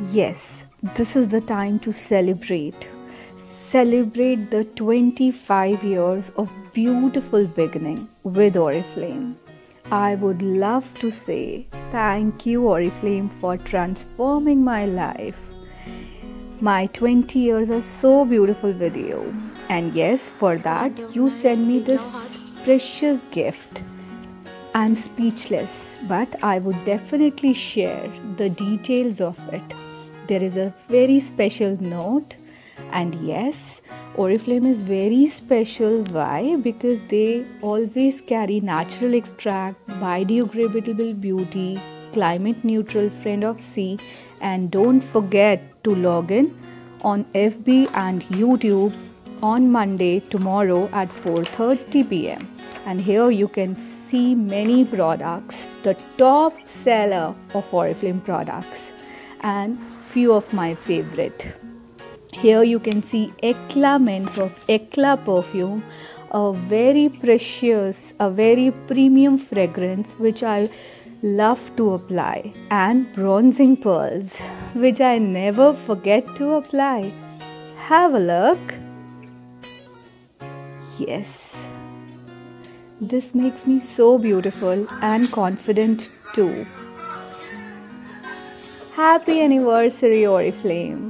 Yes, this is the time to celebrate. Celebrate the 25 years of beautiful beginning with Oriflame. I would love to say thank you, Oriflame, for transforming my life. My 20 years are so beautiful with you. And yes, for that, you send me this precious gift. I'm speechless, but I would definitely share the details of it there is a very special note and yes oriflame is very special. Why? Because they always carry natural extract biodegradable beauty climate neutral friend of sea and don't forget to log in on fb and youtube on monday tomorrow at 4:30 pm and here you can see many products the top seller of oriflame products. And few of my favorite. Here you can see Eclat Mint of Eclat perfume, a very precious, a very premium fragrance which I love to apply, and bronzing pearls, which I never forget to apply. Have a look. Yes, this makes me so beautiful and confident too. Happy anniversary, Oriflame!